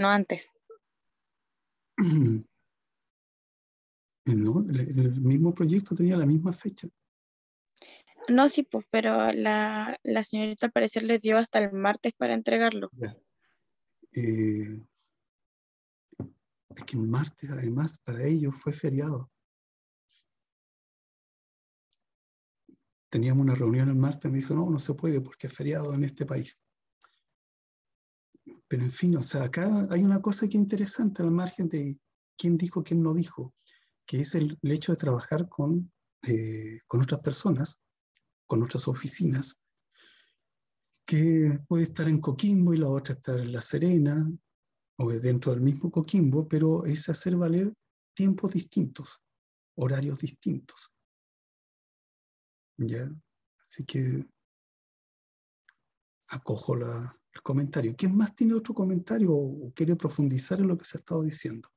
no antes. No, el, mismo proyecto tenía la misma fecha. No, sí, pues, pero la, señorita al parecer les dio hasta el martes para entregarlo. Eh, es que el martes, además, para ellos fue feriado. Teníamos una reunión el martes, me dijo, no, no se puede porque es feriado en este país. Pero en fin, o sea, acá hay una cosa que es interesante al margen de quién dijo, quién no dijo, que es el, hecho de trabajar con, eh, con otras personas, con otras oficinas, que puede estar en Coquimbo y la otra estar en La Serena, o dentro del mismo Coquimbo, pero es hacer valer tiempos distintos, horarios distintos. ¿Ya? Así que acojo la, el comentario. ¿Quién más tiene otro comentario o quiere profundizar en lo que se ha estado diciendo?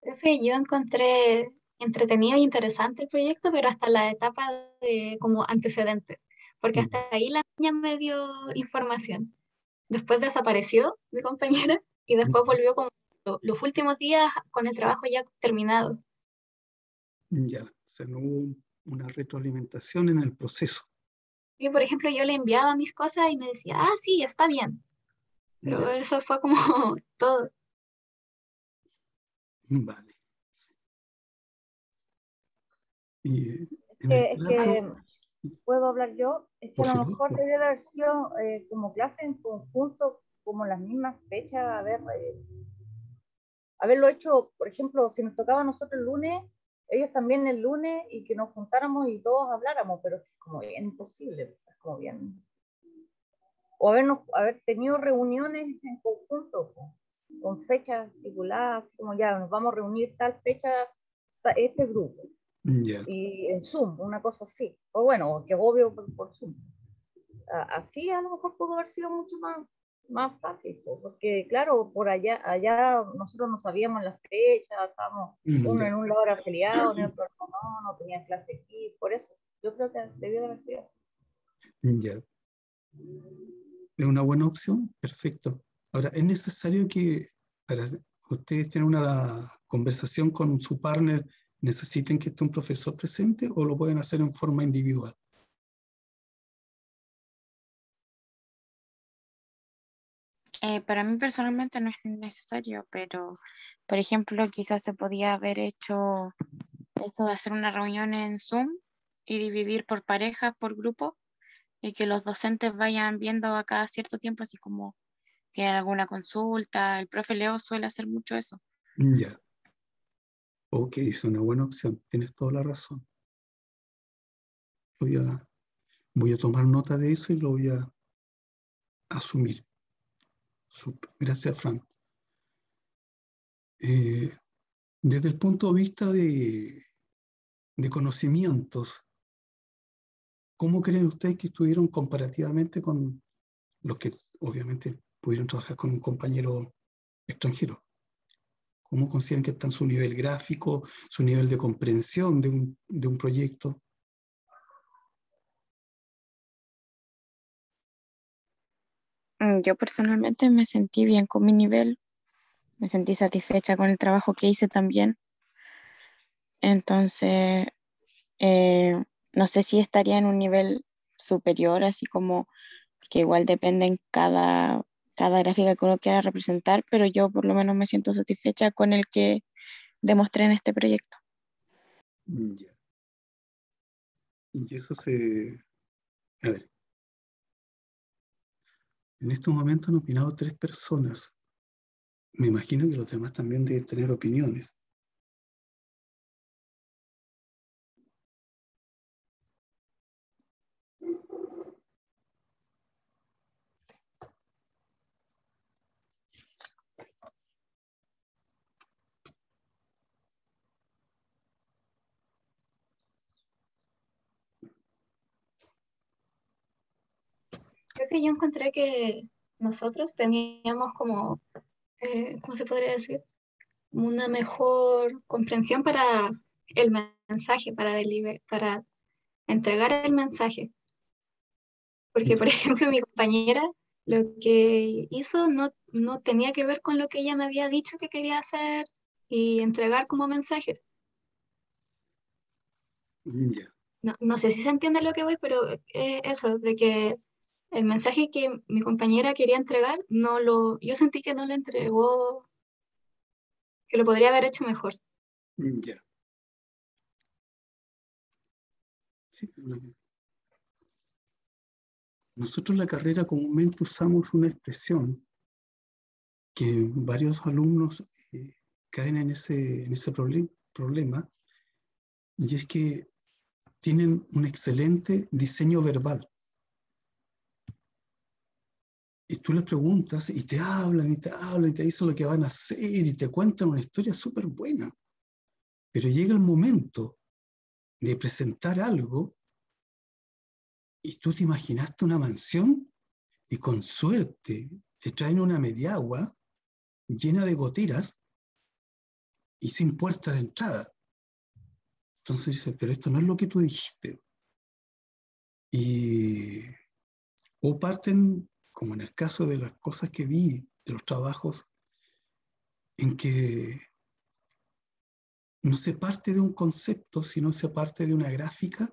Profe, yo encontré entretenido e interesante el proyecto, pero hasta la etapa de como antecedentes, porque hasta ahí la niña me dio información. Después desapareció mi compañera y después volvió como los últimos días con el trabajo ya terminado. Ya, o sea, no hubo una retroalimentación en el proceso. Y por ejemplo, yo le enviaba mis cosas y me decía, ah, sí, está bien. Pero eso fue como todo. Vale. Y es que, puedo hablar yo, es que a lo mejor debería haber sido eh, como clase en conjunto, como las mismas fechas, a ver, eh, haberlo hecho, por ejemplo, si nos tocaba a nosotros el lunes, ellos también el lunes y que nos juntáramos y todos habláramos, pero es como bien imposible, es como bien. O habernos, haber tenido reuniones en conjunto, con fechas estipuladas, como ya nos vamos a reunir tal fecha, este grupo. Y en Zoom, una cosa así. O bueno, que obvio por, Zoom. Así a lo mejor pudo haber sido mucho más, más fácil, porque claro, por allá, allá nosotros no sabíamos las fechas, estábamos uno en un lado era afiliado, en otro no, no tenía clase aquí, por eso yo creo que debió de haber sido así. Ya. Es una buena opción, perfecto. Ahora, es necesario que para ustedes tengan una conversación con su partner necesiten que esté un profesor presente o lo pueden hacer en forma individual? Eh, para mí personalmente no es necesario, pero por ejemplo quizás se podía haber hecho eso de hacer una reunión en Zoom y dividir por parejas, por grupo, y que los docentes vayan viendo a cada cierto tiempo, así como tienen alguna consulta. El profe Leo suele hacer mucho eso. Ya. Ok, es una buena opción, tienes toda la razón. Voy a, voy a tomar nota de eso y lo voy a asumir. Gracias, Frank. Eh, desde el punto de vista de, conocimientos, ¿cómo creen ustedes que estuvieron comparativamente con los que obviamente pudieron trabajar con un compañero extranjero? ¿Cómo consideran que está en su nivel gráfico, su nivel de comprensión de un proyecto? Yo personalmente me sentí bien con mi nivel, me sentí satisfecha con el trabajo que hice también. Entonces, eh, no sé si estaría en un nivel superior, así como, que igual depende en cada cada gráfica que uno quiera representar, pero yo por lo menos me siento satisfecha con el que demostré en este proyecto. Mm. Y eso se... A ver. En estos momentos han opinado tres personas. Me imagino que los demás también deben tener opiniones. Yo encontré que nosotros teníamos como, eh, ¿cómo se podría decir? Una mejor comprensión para el mensaje, para, para entregar el mensaje. Porque, por ejemplo, mi compañera lo que hizo no, no tenía que ver con lo que ella me había dicho que quería hacer y entregar como mensaje. No, no, sé si se entiende lo que voy, pero es eso, de que el mensaje que mi compañera quería entregar, no lo, yo sentí que no lo entregó, que lo podría haber hecho mejor. Ya. Nosotros en la carrera comúnmente usamos una expresión que varios alumnos eh, caen en ese, en ese problema, y es que tienen un excelente diseño verbal. Y tú les preguntas y te hablan y te hablan y te dicen lo que van a hacer y te cuentan una historia súper buena. Pero llega el momento de presentar algo y tú te imaginaste una mansión y con suerte te traen una mediagua llena de goteras y sin puerta de entrada. Entonces dice, pero esto no es lo que tú dijiste. Y o parten, como en el caso de las cosas que vi, de los trabajos, en que no se parte de un concepto, sino se parte de una gráfica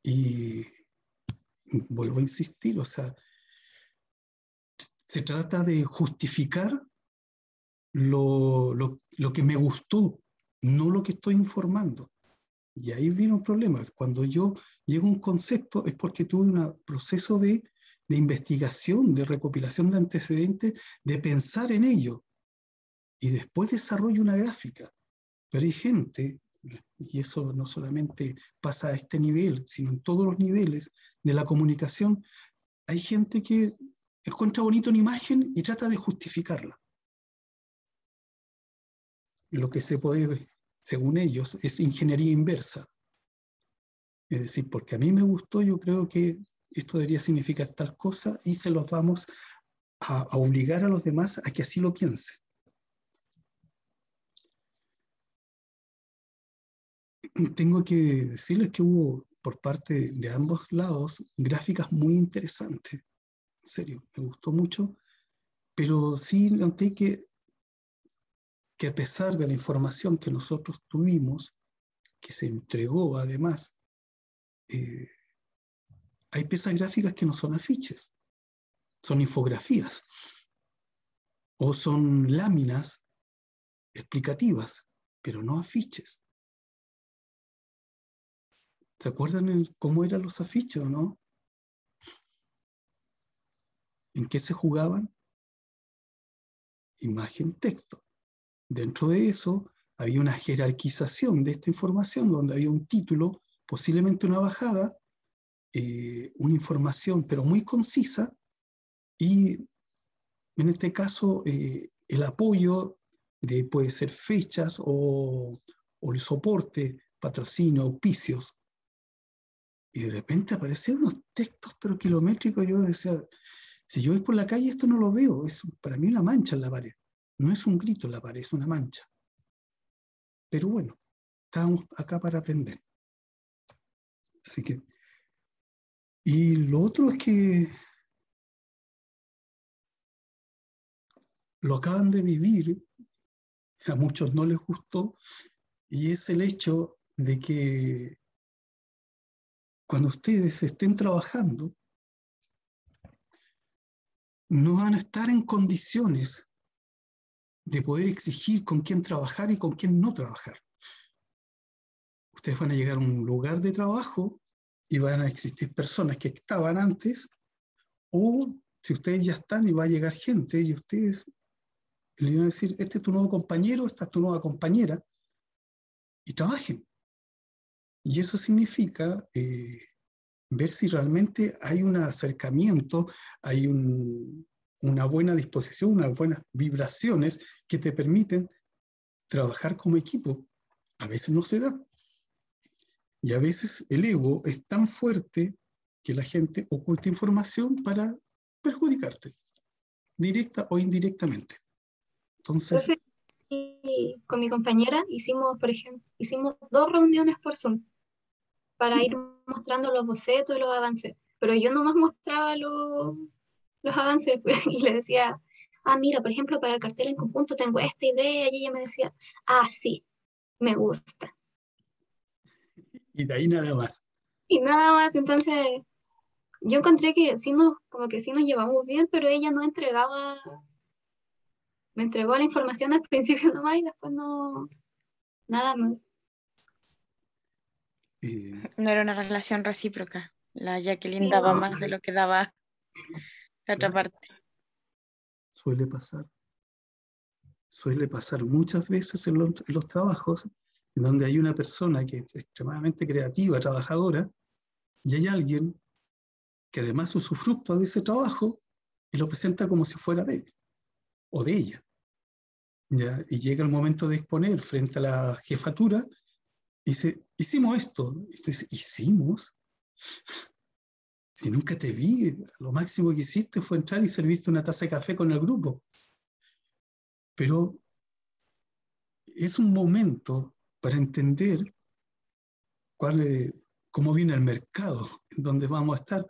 y vuelvo a insistir, o sea, se trata de justificar lo, lo, lo que me gustó, no lo que estoy informando. Y ahí viene un problema. Cuando yo llego a un concepto es porque tuve un proceso de, de, investigación, de recopilación de antecedentes, de pensar en ello. Y después desarrollo una gráfica. Pero hay gente, y eso no solamente pasa a este nivel, sino en todos los niveles de la comunicación, hay gente que encuentra bonita una imagen y trata de justificarla. Lo que se puede según ellos, es ingeniería inversa. Es decir, porque a mí me gustó, yo creo que esto debería significar tal cosa y se los vamos a, obligar a los demás a que así lo piensen. Tengo que decirles que hubo por parte de ambos lados gráficas muy interesantes. En serio, me gustó mucho, pero sí noté que que a pesar de la información que nosotros tuvimos, que se entregó además, eh, hay piezas gráficas que no son afiches, son infografías o son láminas explicativas, pero no afiches. ¿Se acuerdan cómo eran los afiches o no? ¿En qué se jugaban? Imagen, texto. Dentro de eso había una jerarquización de esta información donde había un título, posiblemente una bajada, eh, una información pero muy concisa y en este caso eh, el apoyo de puede ser fechas o, el soporte, patrocinio, auspicios. Y de repente aparecían unos textos pero kilométricos. Yo decía, si yo voy por la calle esto no lo veo, es para mí una mancha en la pared. No es un grito en la pared, es una mancha. Pero bueno, estamos acá para aprender. Así que, y lo otro es que lo acaban de vivir, a muchos no les gustó, y es el hecho de que cuando ustedes estén trabajando, no van a estar en condiciones de poder exigir con quién trabajar y con quién no trabajar. Ustedes van a llegar a un lugar de trabajo y van a existir personas que estaban antes, o si ustedes ya están y va a llegar gente y ustedes le van a decir, este es tu nuevo compañero, esta es tu nueva compañera, y trabajen. Y eso significa eh, ver si realmente hay un acercamiento, hay un, una buena disposición, unas buenas vibraciones que te permiten trabajar como equipo. A veces no se da. Y a veces el ego es tan fuerte que la gente oculta información para perjudicarte, directa o indirectamente. Entonces, con mi compañera hicimos, por ejemplo, hicimos dos reuniones por Zoom para ir mostrando los bocetos y los avances, pero yo nomás mostraba los los avances y le decía, ah, mira, por ejemplo, para el cartel en conjunto tengo esta idea y ella me decía, ah, sí, me gusta. Y de ahí nada más. Y nada más, entonces yo encontré que sí nos, como que sí nos llevamos bien, pero ella no entregaba, me entregó la información al principio nomás y después no, nada más. No era una relación recíproca. La Jacqueline daba más de lo que daba la otra parte. Suele pasar. Suele pasar muchas veces en los, trabajos en donde hay una persona que es extremadamente creativa, trabajadora, y hay alguien que además usufructo de ese trabajo y lo presenta como si fuera de él o de ella. ¿Ya? Y llega el momento de exponer frente a la jefatura y dice, hicimos esto. Y dice, ¿hicimos? Si nunca te vi, lo máximo que hiciste fue entrar y servirte una taza de café con el grupo. Pero es un momento para entender cuál es, cómo viene el mercado, en donde vamos a estar.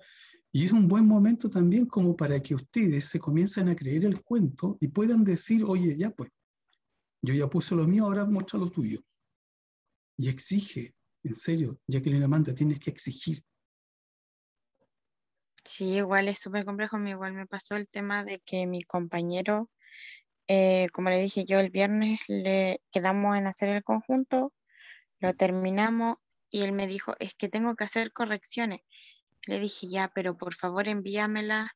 Y es un buen momento también como para que ustedes se comiencen a creer el cuento y puedan decir, oye, ya pues, yo ya puse lo mío, ahora muestra lo tuyo. Y exige, en serio, Jacqueline Amanda, tienes que exigir. Sí, igual es súper complejo. Igual me pasó el tema de que mi compañero, eh, como le dije yo el viernes, le quedamos en hacer el conjunto, lo terminamos y él me dijo, es que tengo que hacer correcciones. Le dije, ya, pero por favor envíamelas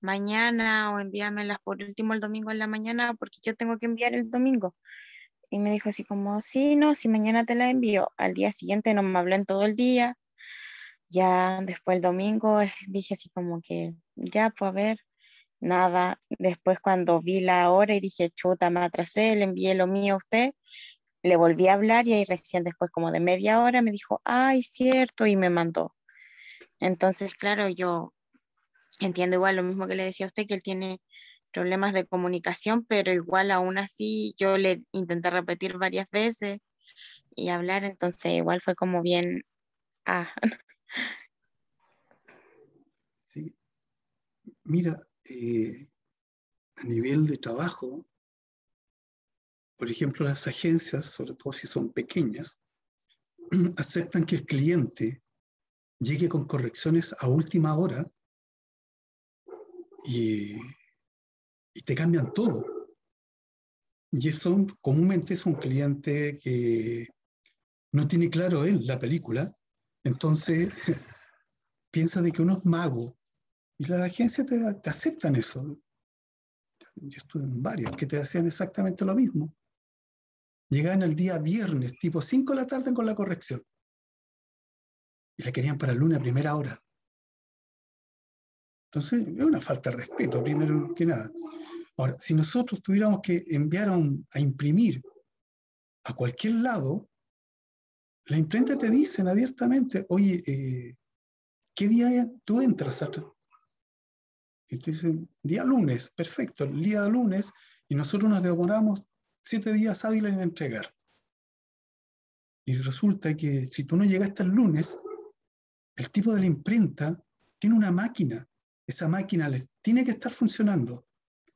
mañana o envíamelas por último el domingo en la mañana porque yo tengo que enviar el domingo. Y me dijo así como, sí, no, si mañana te la envío. Al día siguiente no me habló en todo el día. Ya después el domingo eh, dije así como que, ya, pues a ver, nada. Después cuando vi la hora y dije, chuta, me atrasé, le envié lo mío a usted. Le volví a hablar y ahí recién después como de media hora me dijo, ay, cierto, y me mandó. Entonces, claro, yo entiendo igual lo mismo que le decía a usted, que él tiene problemas de comunicación, pero igual aún así yo le intenté repetir varias veces y hablar, entonces igual fue como bien, ah. Sí. Mira, eh, a nivel de trabajo, por ejemplo, las agencias, sobre todo si son pequeñas, aceptan que el cliente llegue con correcciones a última hora y y te cambian todo. Y eso comúnmente es un cliente que no tiene claro él la película, entonces piensa de que uno es mago y las agencias te, te aceptan eso. Yo estuve en varias que te hacían exactamente lo mismo. Llegaban el día viernes, tipo 5 de la tarde con la corrección. Y la querían para el lunes a primera hora. Entonces, es una falta de respeto, primero que nada. Ahora, si nosotros tuviéramos que enviar a, imprimir a cualquier lado, la imprenta te dicen abiertamente, oye, eh, ¿qué día tú entras? Y dicen, día lunes, perfecto, el día lunes, y nosotros nos demoramos siete días hábiles en entregar. Y resulta que si tú no llegaste el lunes, el tipo de la imprenta tiene una máquina. Esa máquina tiene que estar funcionando.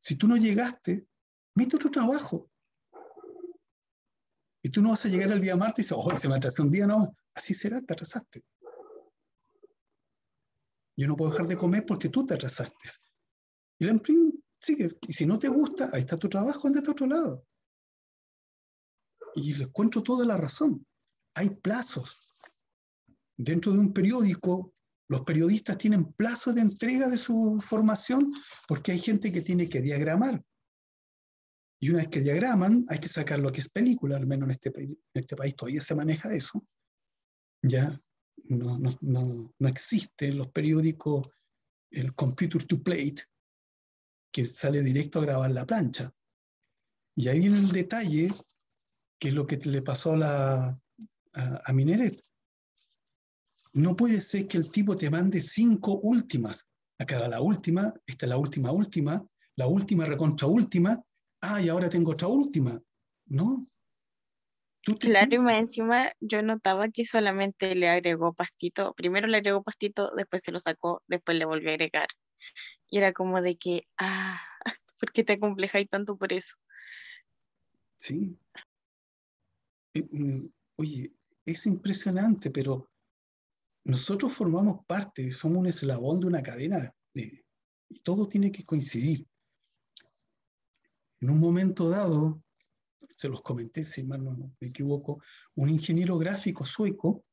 Si tú no llegaste, mete otro trabajo. Y tú no vas a llegar el día martes y dices, oh, se me atrasó un día, no. Así será, te atrasaste. Yo no puedo dejar de comer porque tú te atrasaste. Y la empresa sigue. Y si no te gusta, ahí está tu trabajo, andate a otro lado. Y le encuentro toda la razón. Hay plazos. Dentro de un periódico los periodistas tienen plazo de entrega de su formación porque hay gente que tiene que diagramar. Y una vez que diagraman, hay que sacar lo que es película, al menos en este, en este país todavía se maneja eso. Ya no, no, no, no existe en los periódicos el computer to plate, que sale directo a grabar la plancha. Y ahí viene el detalle, que es lo que le pasó a, la, a, a Mineret. No puede ser que el tipo te mande cinco últimas. Acá la última, esta es la última última, la última recontra última. Ah, y ahora tengo otra última. No. claro, y encima yo notaba que solamente le agregó pastito. Primero le agregó pastito, después se lo sacó, después le volvió a agregar. Y era como de que, ah, ¿por qué te acomplejáis tanto por eso? Sí. Eh, mm, oye, es impresionante, pero nosotros formamos parte, somos un eslabón de una cadena y todo tiene que coincidir. En un momento dado, se los comenté, si mal no me equivoco, un ingeniero gráfico sueco,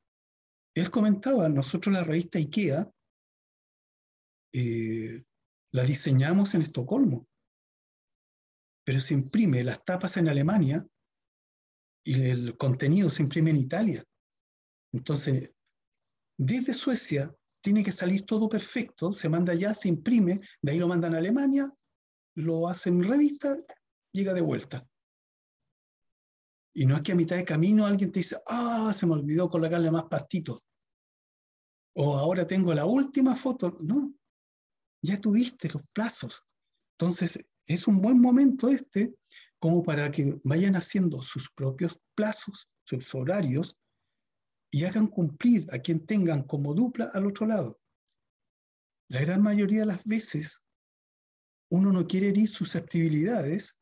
él comentaba, nosotros la revista IKEA eh, la diseñamos en Estocolmo, pero se imprime las tapas en Alemania y el contenido se imprime en Italia. Entonces, desde Suecia tiene que salir todo perfecto, se manda allá, se imprime, de ahí lo mandan a Alemania, lo hacen en revista, llega de vuelta. Y no es que a mitad de camino alguien te dice, ah, se me olvidó colocarle más pastitos. O ahora tengo la última foto. No, ya tuviste los plazos. Entonces, es un buen momento este como para que vayan haciendo sus propios plazos, sus horarios, y hagan cumplir a quien tengan como dupla al otro lado. La gran mayoría de las veces uno no quiere herir susceptibilidades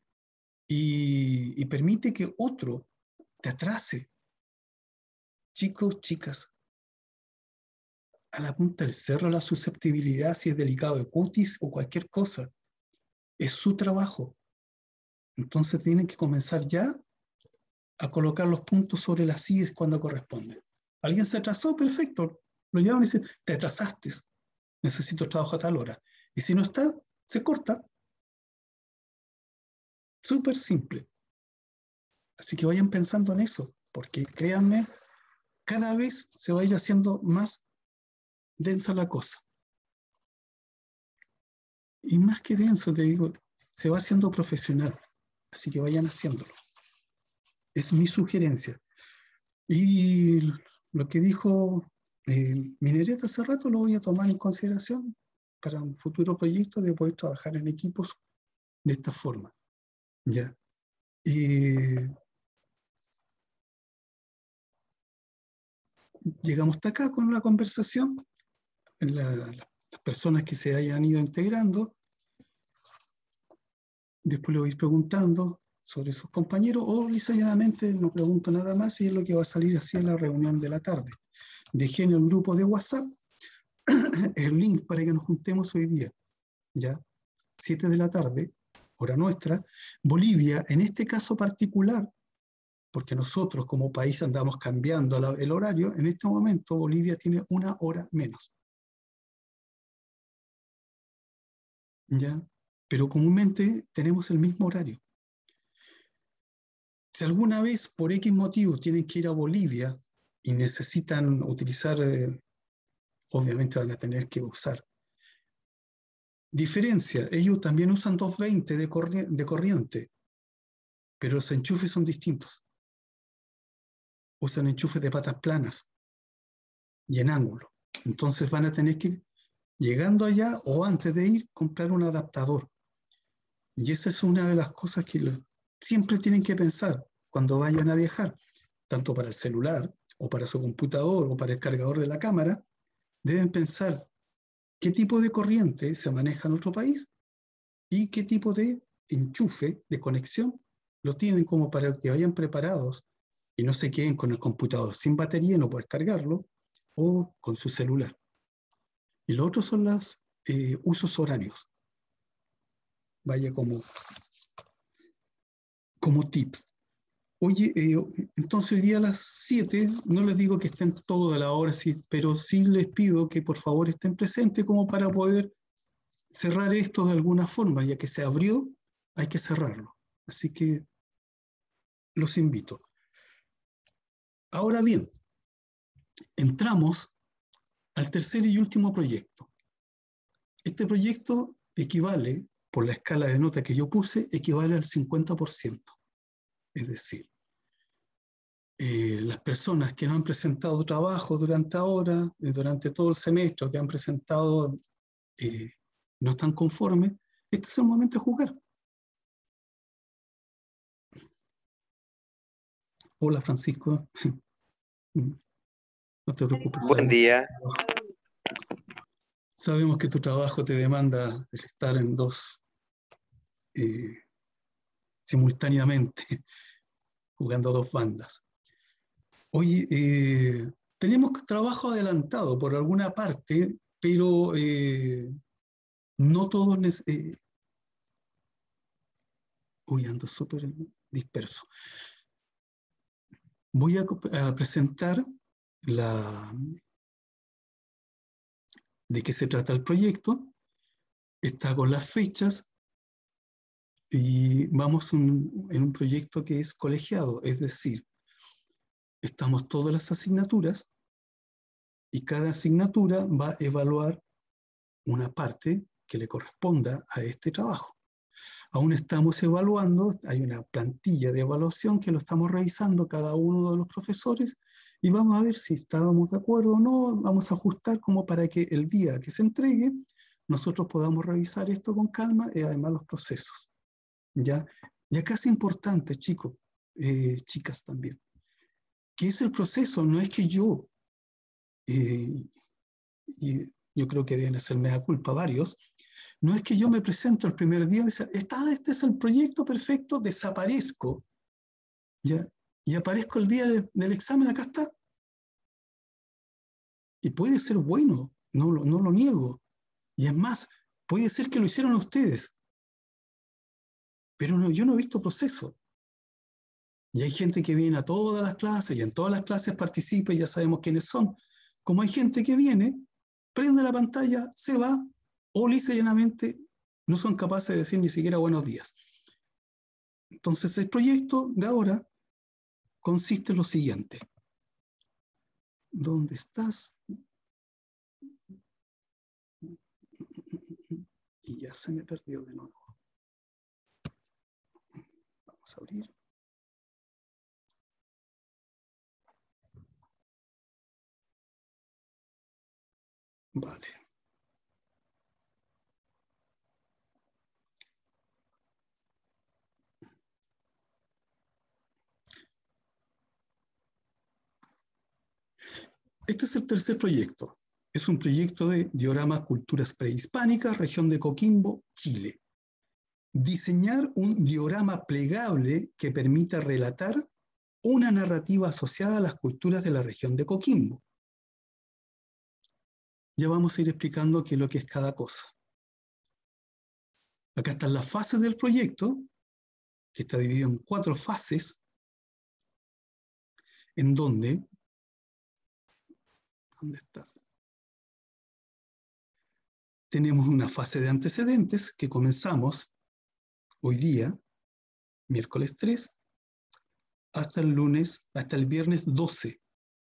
y, y permite que otro te atrase. Chicos, chicas, a la punta del cerro la susceptibilidad, si es delicado de cutis o cualquier cosa. Es su trabajo. Entonces tienen que comenzar ya a colocar los puntos sobre las sillas cuando corresponde. Alguien se atrasó, perfecto. Lo llaman y dicen, te atrasaste. Necesito trabajo a tal hora. Y si no está, se corta. Súper simple. Así que vayan pensando en eso, porque créanme, cada vez se va a ir haciendo más densa la cosa. Y más que denso, te digo, se va haciendo profesional. Así que vayan haciéndolo. Es mi sugerencia. Y lo que dijo eh, Minereta hace rato lo voy a tomar en consideración para un futuro proyecto de poder trabajar en equipos de esta forma. ¿Ya? Y llegamos hasta acá con la conversación las personas que se hayan ido integrando. Después le voy a ir preguntando sobre sus compañeros o llanamente no pregunto nada más y es lo que va a salir así en la reunión de la tarde. Dejé en el grupo de WhatsApp el link para que nos juntemos hoy día, ya, 7 de la tarde, hora nuestra. Bolivia, en este caso particular, porque nosotros como país andamos cambiando el horario, en este momento Bolivia tiene una hora menos. ¿Ya? Pero comúnmente tenemos el mismo horario. Si alguna vez por X motivo tienen que ir a Bolivia y necesitan utilizar, eh, obviamente van a tener que usar. Diferencia, ellos también usan 220 de, de corriente, pero los enchufes son distintos. Usan enchufes de patas planas y en ángulo. Entonces van a tener que llegando allá o antes de ir, comprar un adaptador. Y esa es una de las cosas que siempre tienen que pensar cuando vayan a viajar, tanto para el celular o para su computador o para el cargador de la cámara, deben pensar qué tipo de corriente se maneja en otro país y qué tipo de enchufe, de conexión, lo tienen como para que vayan preparados y no se queden con el computador sin batería, no poder cargarlo, o con su celular. Y lo otro son los eh, usos horarios. Vaya como, como tips. Oye, eh, entonces hoy día a las 7, no les digo que estén toda la hora, sí, pero sí les pido que por favor estén presentes como para poder cerrar esto de alguna forma, ya que se abrió, hay que cerrarlo. Así que los invito. Ahora bien, entramos al tercer y último proyecto. Este proyecto equivale, por la escala de nota que yo puse, equivale al 50%. Es decir, eh, las personas que no han presentado trabajo durante ahora, eh, durante todo el semestre, que han presentado, eh, no están conformes, este es el momento de jugar. Hola Francisco. No te preocupes. Buen día. Sabemos que tu trabajo te demanda estar en dos eh, simultáneamente, jugando dos bandas. Hoy eh, tenemos trabajo adelantado por alguna parte, pero eh, no todos... Eh, uy, ando súper disperso. Voy a, a presentar de qué se trata el proyecto. Está con las fechas y vamos en un proyecto que es colegiado, es decir, estamos todas las asignaturas y cada asignatura va a evaluar una parte que le corresponda a este trabajo. Aún estamos evaluando, hay una plantilla de evaluación que lo estamos revisando cada uno de los profesores y vamos a ver si estábamos de acuerdo o no, vamos a ajustar como para que el día que se entregue nosotros podamos revisar esto con calma y además los procesos. ¿ya? Y acá es importante, chicos, eh, chicas también, que es el proceso, no es que yo, eh, y yo creo que deben hacerme la culpa varios, no es que yo me presento el primer día y diga, este es el proyecto perfecto, desaparezco, ¿ya? Y aparezco el día del examen, acá está. Y puede ser bueno, no, no lo niego. Y es más, puede ser que lo hicieron ustedes, pero no, yo no he visto proceso. Y hay gente que viene a todas las clases y en todas las clases participa y ya sabemos quiénes son. Como hay gente que viene, prende la pantalla, se va o lisa y llanamente no son capaces de decir ni siquiera buenos días. Entonces el proyecto de ahora consiste en lo siguiente. ¿Dónde estás? Y ya se me perdió de nuevo. Vamos a abrir. Vale. Este es el tercer proyecto. Es un proyecto de diorama Culturas Prehispánicas, región de Coquimbo, Chile diseñar un diorama plegable que permita relatar una narrativa asociada a las culturas de la región de Coquimbo. Ya vamos a ir explicando qué es lo que es cada cosa. Acá están las fases del proyecto, que está dividido en cuatro fases, en donde, ¿dónde estás? Tenemos una fase de antecedentes que comenzamos hoy día, miércoles 3, hasta el lunes, hasta el viernes 12.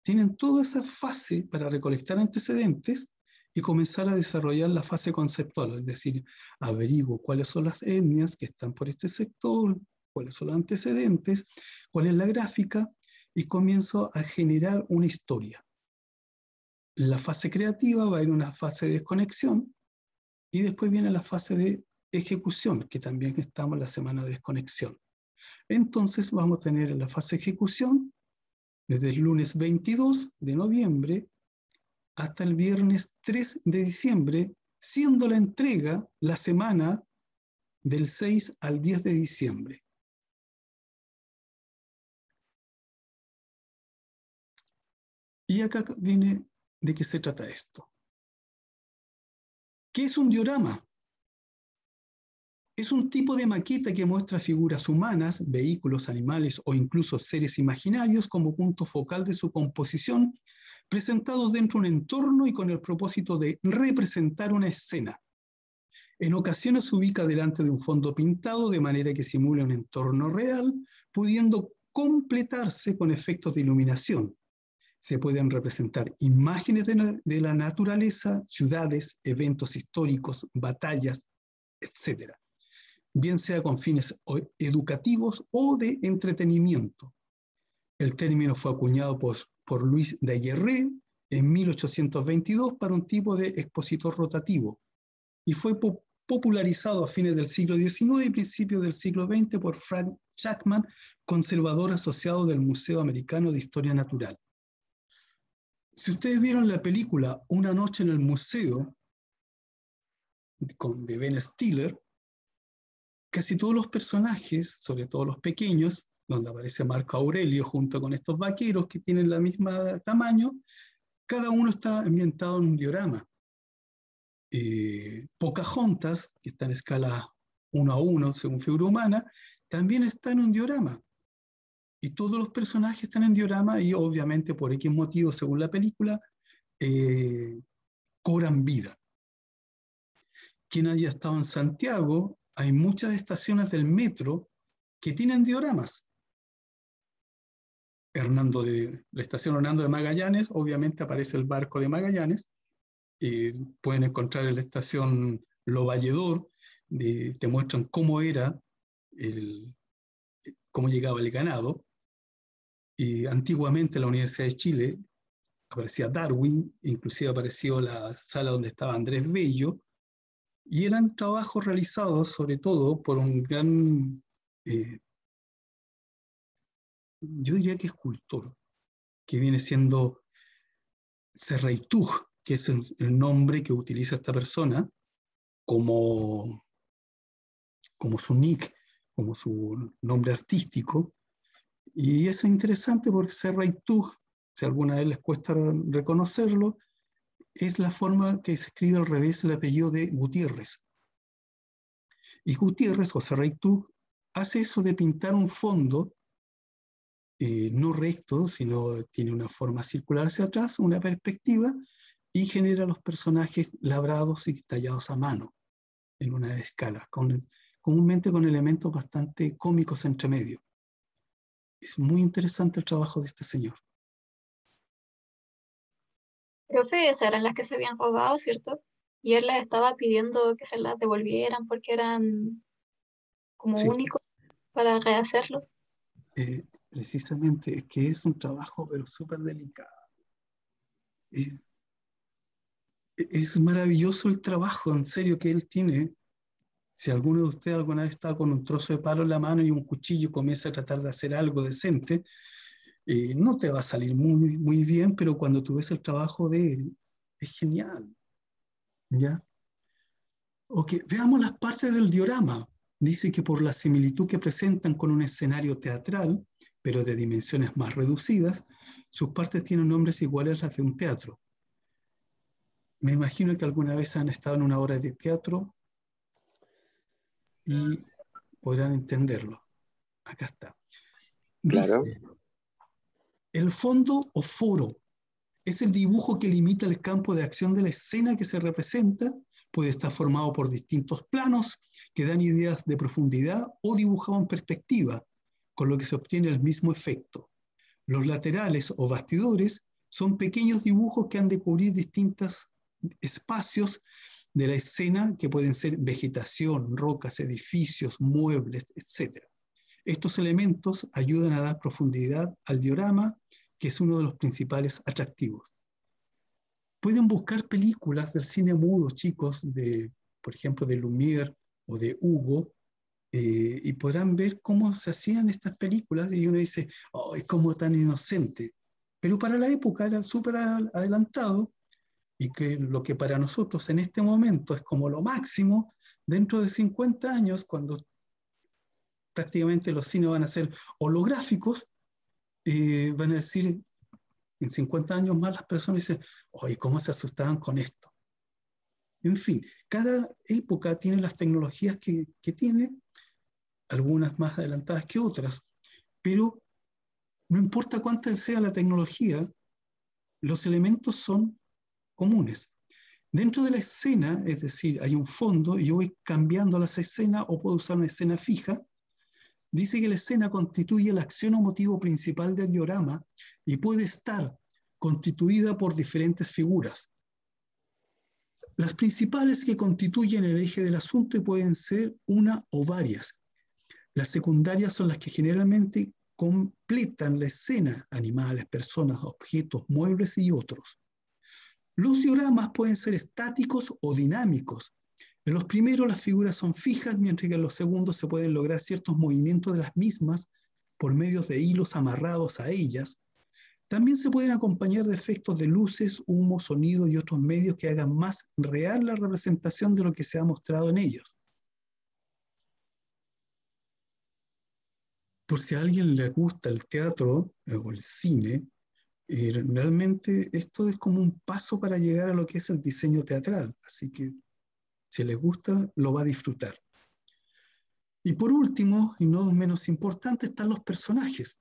Tienen toda esa fase para recolectar antecedentes y comenzar a desarrollar la fase conceptual, es decir, averiguo cuáles son las etnias que están por este sector, cuáles son los antecedentes, cuál es la gráfica, y comienzo a generar una historia. La fase creativa va a ir una fase de desconexión y después viene la fase de ejecución, que también estamos en la semana de desconexión. Entonces vamos a tener en la fase de ejecución desde el lunes 22 de noviembre hasta el viernes 3 de diciembre, siendo la entrega la semana del 6 al 10 de diciembre. Y acá viene de qué se trata esto. ¿Qué es un diorama? Es un tipo de maqueta que muestra figuras humanas, vehículos, animales o incluso seres imaginarios como punto focal de su composición, presentados dentro de un entorno y con el propósito de representar una escena. En ocasiones se ubica delante de un fondo pintado de manera que simule un entorno real, pudiendo completarse con efectos de iluminación. Se pueden representar imágenes de, la naturaleza, ciudades, eventos históricos, batallas, etc bien sea con fines educativos o de entretenimiento. El término fue acuñado por, Luis de Aguerre en 1822 para un tipo de expositor rotativo y fue popularizado a fines del siglo XIX y principios del siglo XX por Frank Chapman, conservador asociado del Museo Americano de Historia Natural. Si ustedes vieron la película Una noche en el museo, de Ben Stiller, casi todos los personajes, sobre todo los pequeños, donde aparece Marco Aurelio junto con estos vaqueros que tienen la misma tamaño, cada uno está ambientado en un diorama. Eh, Pocahontas, que está en escala 1 a 1 según figura humana, también está en un diorama. Y todos los personajes están en diorama y obviamente por X motivo, según la película, eh, cobran vida. Quien haya estado en Santiago, hay muchas estaciones del metro que tienen dioramas. Hernando de, la estación Hernando de Magallanes, obviamente aparece el barco de Magallanes. Eh, pueden encontrar en la estación Lo Valledor, te muestran cómo era, el, cómo llegaba el ganado. Y antiguamente en la Universidad de Chile aparecía Darwin, inclusive apareció la sala donde estaba Andrés Bello, y eran trabajos realizados sobre todo por un gran, eh, yo diría que escultor, que viene siendo Serraitug, que es el, nombre que utiliza esta persona como, como su nick, como su nombre artístico. Y es interesante porque Serraitug, si alguna vez les cuesta reconocerlo, es la forma que se escribe al revés el apellido de Gutiérrez. Y Gutiérrez, José Tú, hace eso de pintar un fondo eh, no recto, sino tiene una forma circular hacia atrás, una perspectiva, y genera los personajes labrados y tallados a mano en una escala, comúnmente con elementos bastante cómicos entre medio. Es muy interesante el trabajo de este señor. Profe, esas eran las que se habían robado, ¿cierto? Y él les estaba pidiendo que se las devolvieran porque eran como únicos para rehacerlos. Eh, precisamente, es que es un trabajo pero súper delicado. es maravilloso el trabajo, en serio, que él tiene. Si alguno de ustedes alguna vez está con un trozo de palo en la mano y un cuchillo y comienza a tratar de hacer algo decente, eh, no te va a salir muy, muy bien, pero cuando tú ves el trabajo de él, es genial. ¿Ya? Ok, veamos las partes del diorama. Dice que por la similitud que presentan con un escenario teatral, pero de dimensiones más reducidas, sus partes tienen nombres iguales a las de un teatro. Me imagino que alguna vez han estado en una obra de teatro y podrán entenderlo. Acá está. Dice, el fondo o foro es el dibujo que limita el campo de acción de la escena que se representa. Puede estar formado por distintos planos que dan ideas de profundidad o dibujado en perspectiva, con lo que se obtiene el mismo efecto. Los laterales o bastidores son pequeños dibujos que han de cubrir distintos espacios de la escena que pueden ser vegetación, rocas, edificios, muebles, etc. Estos elementos ayudan a dar profundidad al diorama que es uno de los principales atractivos. Pueden buscar películas del cine mudo, chicos, de, por ejemplo, de Lumière o de Hugo, eh, y podrán ver cómo se hacían estas películas y uno dice, es como tan inocente. Pero para la época era súper adelantado y que lo que para nosotros en este momento es como lo máximo, dentro de 50 años, cuando prácticamente los cines van a ser holográficos, eh, van a decir, en 50 años más las personas dicen, oye, ¿cómo se asustaban con esto? En fin, cada época tiene las tecnologías que, que tiene, algunas más adelantadas que otras, pero no importa cuánta sea la tecnología, los elementos son comunes. Dentro de la escena, es decir, hay un fondo y yo voy cambiando las escenas o puedo usar una escena fija, dice que la escena constituye la acción o motivo principal del diorama y puede estar constituida por diferentes figuras. Las principales que constituyen el eje del asunto pueden ser una o varias. Las secundarias son las que generalmente completan la escena, animales, personas, objetos, muebles y otros. Los dioramas pueden ser estáticos o dinámicos, en los primeros las figuras son fijas, mientras que en los segundos se pueden lograr ciertos movimientos de las mismas por medio de hilos amarrados a ellas. También se pueden acompañar de efectos de luces, humo, sonido y otros medios que hagan más real la representación de lo que se ha mostrado en ellos. Por si a alguien le gusta el teatro o el cine, eh, realmente esto es como un paso para llegar a lo que es el diseño teatral. Así que si les gusta, lo va a disfrutar. Y por último, y no menos importante, están los personajes.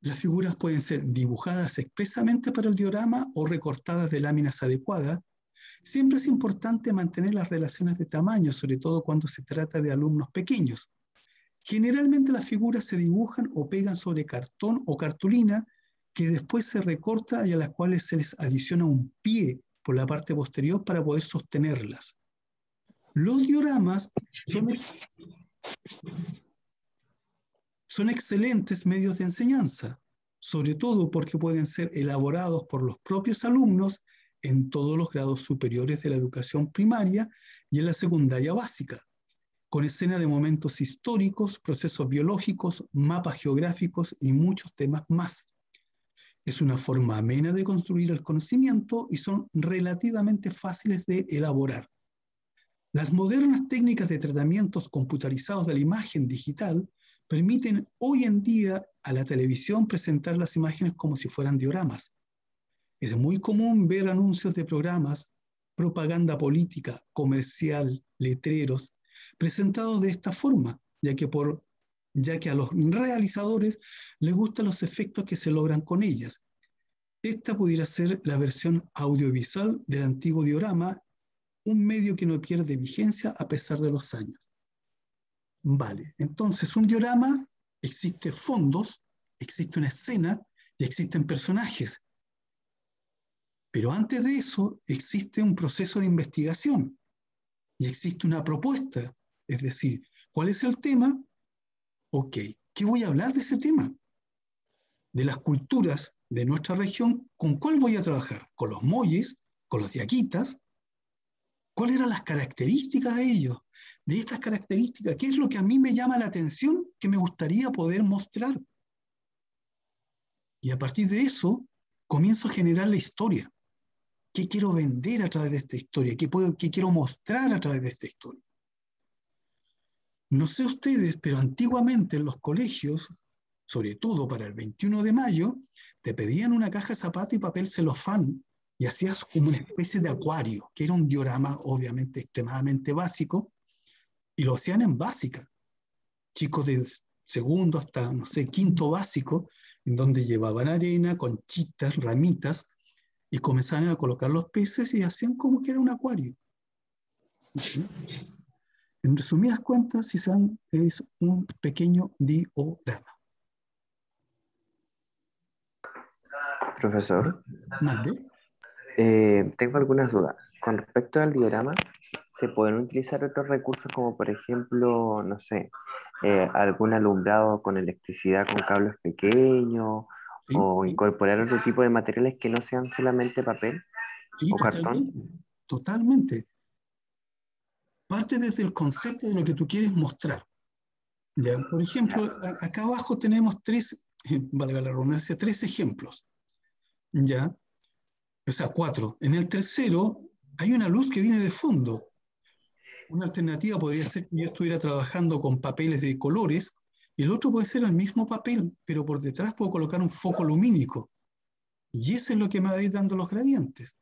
Las figuras pueden ser dibujadas expresamente para el diorama o recortadas de láminas adecuadas. Siempre es importante mantener las relaciones de tamaño, sobre todo cuando se trata de alumnos pequeños. Generalmente las figuras se dibujan o pegan sobre cartón o cartulina que después se recorta y a las cuales se les adiciona un pie por la parte posterior para poder sostenerlas. Los dioramas son, excelentes medios de enseñanza, sobre todo porque pueden ser elaborados por los propios alumnos en todos los grados superiores de la educación primaria y en la secundaria básica, con escena de momentos históricos, procesos biológicos, mapas geográficos y muchos temas más. Es una forma amena de construir el conocimiento y son relativamente fáciles de elaborar. Las modernas técnicas de tratamientos computarizados de la imagen digital permiten hoy en día a la televisión presentar las imágenes como si fueran dioramas. Es muy común ver anuncios de programas, propaganda política, comercial, letreros, presentados de esta forma, ya que, por, ya que a los realizadores les gustan los efectos que se logran con ellas. Esta pudiera ser la versión audiovisual del antiguo diorama, un medio que no pierde vigencia a pesar de los años. Vale, entonces un diorama existe fondos, existe una escena y existen personajes. Pero antes de eso existe un proceso de investigación y existe una propuesta. Es decir, ¿cuál es el tema? Ok, ¿qué voy a hablar de ese tema? De las culturas de nuestra región, ¿con cuál voy a trabajar? ¿Con los moyes? ¿Con los diaquitas? ¿Cuáles eran las características de ellos? De estas características, ¿qué es lo que a mí me llama la atención que me gustaría poder mostrar? Y a partir de eso, comienzo a generar la historia. ¿Qué quiero vender a través de esta historia? ¿Qué, puedo, qué quiero mostrar a través de esta historia? No sé ustedes, pero antiguamente en los colegios, sobre todo para el 21 de mayo, te pedían una caja de zapato y papel celofán y hacías como una especie de acuario, que era un diorama obviamente extremadamente básico, y lo hacían en básica. Chicos de segundo hasta, no sé, quinto básico, en donde llevaban arena, conchitas, ramitas, y comenzaban a colocar los peces y hacían como que era un acuario. En resumidas cuentas, CISAN es un pequeño diorama. Profesor. ¿Mande? Eh, tengo algunas dudas. Con respecto al diorama, ¿se pueden utilizar otros recursos como por ejemplo, no sé, eh, algún alumbrado con electricidad con cables pequeños o incorporar otro tipo de materiales que no sean solamente papel o cartón? Totalmente. Parte desde el concepto de lo que tú quieres mostrar. ¿Ya? Por ejemplo, acá abajo tenemos tres, valga la redundancia, tres ejemplos. ¿Ya? o sea, cuatro. En el tercero hay una luz que viene de fondo. Una alternativa podría ser que yo estuviera trabajando con papeles de colores y el otro puede ser el mismo papel, pero por detrás puedo colocar un foco lumínico. Y eso es lo que me va a ir dando los gradientes.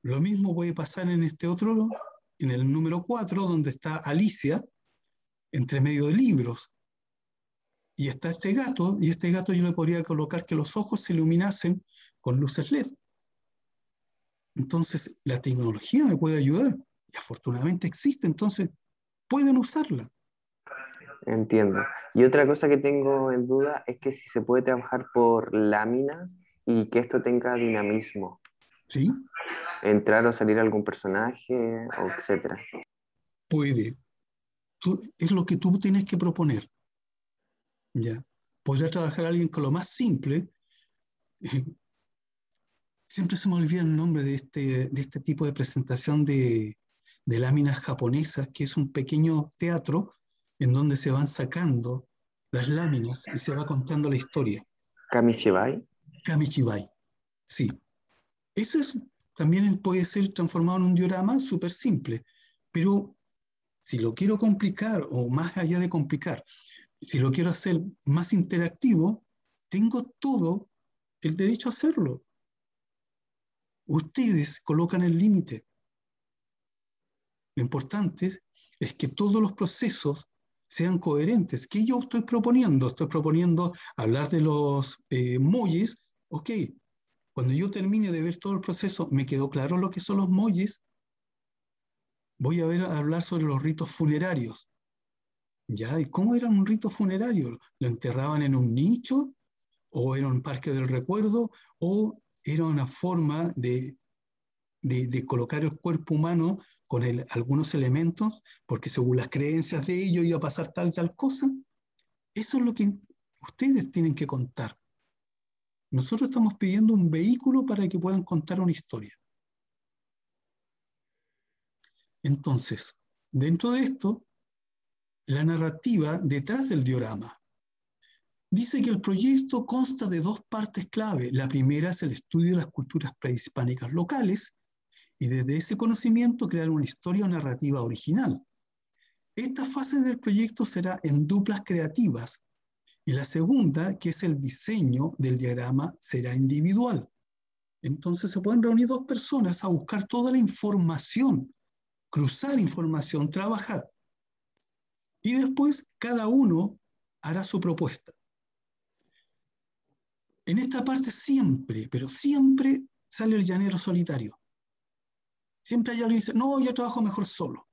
Lo mismo puede pasar en este otro, en el número 4, donde está Alicia, entre medio de libros. Y está este gato, y este gato yo le podría colocar que los ojos se iluminasen con luces LED. Entonces, la tecnología me puede ayudar y afortunadamente existe, entonces pueden usarla. Entiendo. Y otra cosa que tengo en duda es que si se puede trabajar por láminas y que esto tenga dinamismo. Sí. Entrar o salir algún personaje, etcétera. Puede. es lo que tú tienes que proponer. Ya. Podría trabajar alguien con lo más simple, siempre se me olvida el nombre de este, de este tipo de presentación de, de láminas japonesas, que es un pequeño teatro en donde se van sacando las láminas y se va contando la historia. Kamishibai. Kamichibai. Sí. Eso es, también puede ser transformado en un diorama súper simple, pero si lo quiero complicar o más allá de complicar, si lo quiero hacer más interactivo, tengo todo el derecho a hacerlo. Ustedes colocan el límite. Lo importante es que todos los procesos sean coherentes. ¿Qué yo estoy proponiendo? Estoy proponiendo hablar de los eh, Ok, cuando yo termine de ver todo el proceso, ¿me quedó claro lo que son los molles? Voy a, hablar sobre los ritos funerarios. ¿Ya? ¿Y cómo era un rito funerario? ¿Lo enterraban en un nicho? ¿O era un parque del recuerdo? ¿O era una forma de, de, colocar el cuerpo humano con algunos elementos, porque según las creencias de ellos iba a pasar tal tal cosa. Eso es lo que ustedes tienen que contar. Nosotros estamos pidiendo un vehículo para que puedan contar una historia. Entonces, dentro de esto, la narrativa detrás del diorama dice que el proyecto consta de dos partes clave. La primera es el estudio de las culturas prehispánicas locales y desde ese conocimiento crear una historia o narrativa original. Esta fase del proyecto será en duplas creativas y la segunda, que es el diseño del diagrama, será individual. Entonces se pueden reunir dos personas a buscar toda la información, cruzar información, trabajar. Y después cada uno hará su propuesta. En esta parte siempre, pero siempre sale el llanero solitario. Siempre hay alguien que dice, no, yo trabajo mejor solo.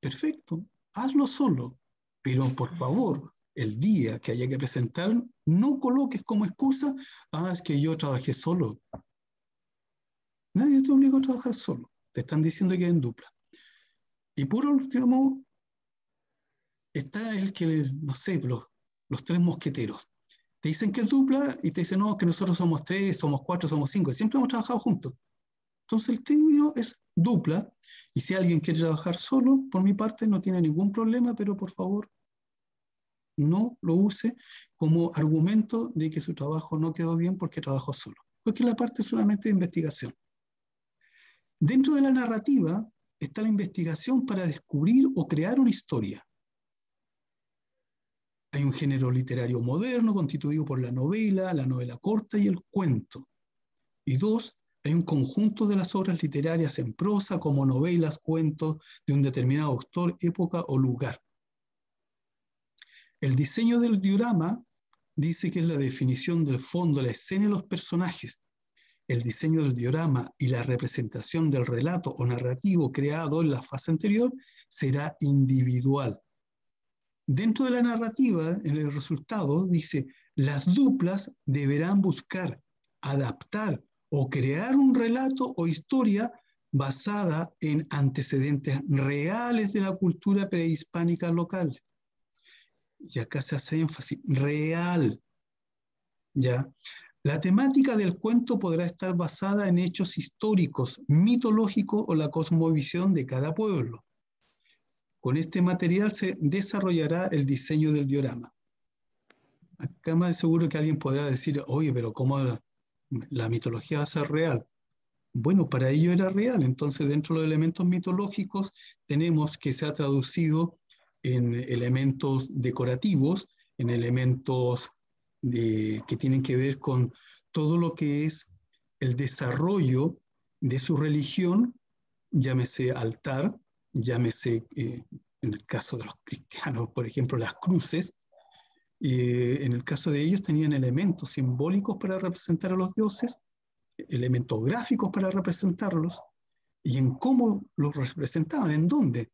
Perfecto, hazlo solo, pero por favor, el día que haya que presentar, no coloques como excusa, ah, es que yo trabajé solo. Nadie te obliga a trabajar solo, te están diciendo que es en dupla. Y por último, está el que, no sé, los, los tres mosqueteros te dicen que es dupla y te dicen, no, que nosotros somos tres, somos cuatro, somos cinco, siempre hemos trabajado juntos. Entonces el término es dupla, y si alguien quiere trabajar solo, por mi parte no tiene ningún problema, pero por favor no lo use como argumento de que su trabajo no quedó bien porque trabajó solo, porque la parte solamente de investigación. Dentro de la narrativa está la investigación para descubrir o crear una historia. Hay un género literario moderno constituido por la novela, la novela corta y el cuento. Y dos, hay un conjunto de las obras literarias en prosa como novelas, cuentos de un determinado autor, época o lugar. El diseño del diorama dice que es la definición del fondo, la escena y los personajes. El diseño del diorama y la representación del relato o narrativo creado en la fase anterior será individual. Dentro de la narrativa, en el resultado, dice, las duplas deberán buscar, adaptar o crear un relato o historia basada en antecedentes reales de la cultura prehispánica local. Y acá se hace énfasis, real. ¿Ya? La temática del cuento podrá estar basada en hechos históricos, mitológicos o la cosmovisión de cada pueblo. Con este material se desarrollará el diseño del diorama. Acá más seguro que alguien podrá decir, oye, pero ¿cómo la, mitología va a ser real? Bueno, para ello era real. Entonces, dentro de los elementos mitológicos, tenemos que se ha traducido en elementos decorativos, en elementos que tienen que ver con todo lo que es el desarrollo de su religión, llámese altar, llámese eh, en el caso de los cristianos, por ejemplo, las cruces, eh, en el caso de ellos tenían elementos simbólicos para representar a los dioses, elementos gráficos para representarlos, y en cómo los representaban, en dónde.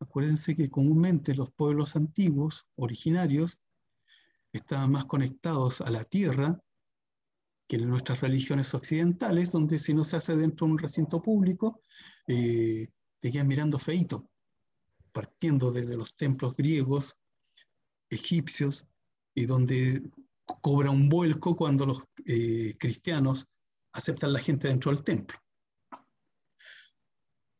Acuérdense que comúnmente los pueblos antiguos, originarios, estaban más conectados a la tierra que en nuestras religiones occidentales, donde si no se hace dentro de un recinto público, eh, mirando feito, partiendo desde los templos griegos, egipcios, y donde cobra un vuelco cuando los eh, cristianos aceptan la gente dentro del templo.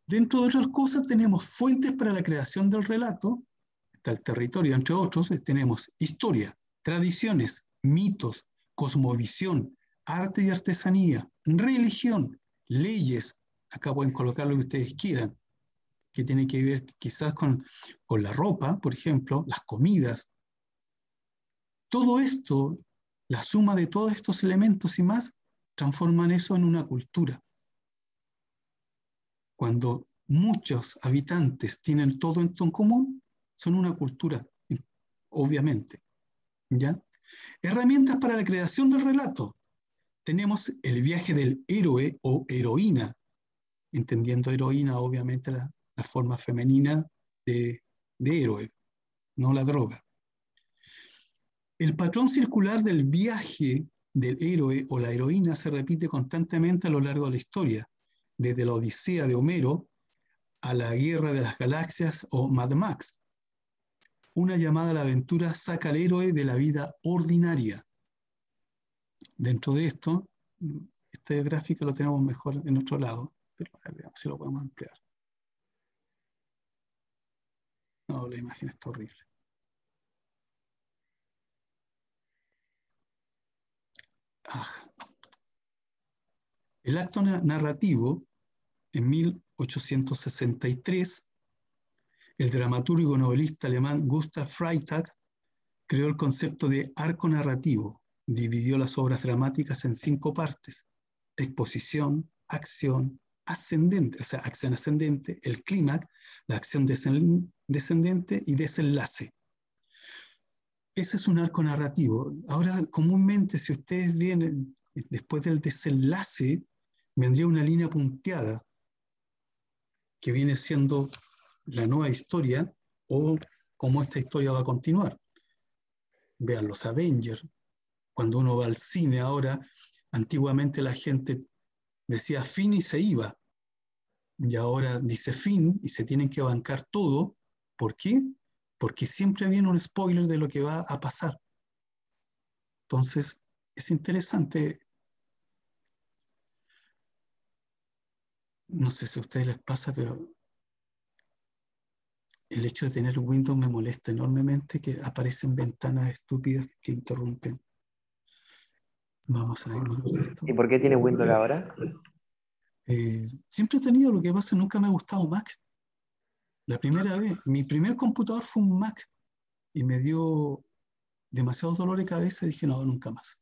Dentro de otras cosas tenemos fuentes para la creación del relato, está el territorio, entre otros, tenemos historia, tradiciones, mitos, cosmovisión, arte y artesanía, religión, leyes, acá pueden colocar lo que ustedes quieran, que tiene que ver quizás con, con la ropa, por ejemplo, las comidas. Todo esto, la suma de todos estos elementos y más, transforman eso en una cultura. Cuando muchos habitantes tienen todo en común, son una cultura, obviamente. ¿Ya? Herramientas para la creación del relato. Tenemos el viaje del héroe o heroína, entendiendo heroína obviamente la, forma femenina de, de héroe, no la droga. El patrón circular del viaje del héroe o la heroína se repite constantemente a lo largo de la historia, desde la Odisea de Homero a la Guerra de las Galaxias o Mad Max. Una llamada a la aventura saca al héroe de la vida ordinaria. Dentro de esto, este gráfico lo tenemos mejor en otro lado, pero a ver, veamos si lo podemos ampliar. No, la imagen está horrible. El acto narrativo, en 1863, el dramaturgo novelista alemán Gustav Freitag creó el concepto de arco narrativo. Dividió las obras dramáticas en cinco partes: exposición, acción, ascendente, o sea, acción ascendente, el clímax, la acción descendente y desenlace. Ese es un arco narrativo. Ahora, comúnmente, si ustedes vienen después del desenlace, vendría una línea punteada que viene siendo la nueva historia o cómo esta historia va a continuar. Vean los Avengers. Cuando uno va al cine ahora, antiguamente la gente decía fin y se iba. Y ahora dice fin y se tienen que bancar todo. ¿Por qué? Porque siempre viene un spoiler de lo que va a pasar. Entonces, es interesante. No sé si a ustedes les pasa, pero el hecho de tener Windows me molesta enormemente que aparecen ventanas estúpidas que interrumpen. Vamos a ver esto. ¿Y por qué tiene Windows ahora? Eh, siempre he tenido, lo que pasa, nunca me ha gustado Mac. La primera vez, mi primer computador fue un Mac y me dio demasiado dolor de cabeza y dije, no, nunca más.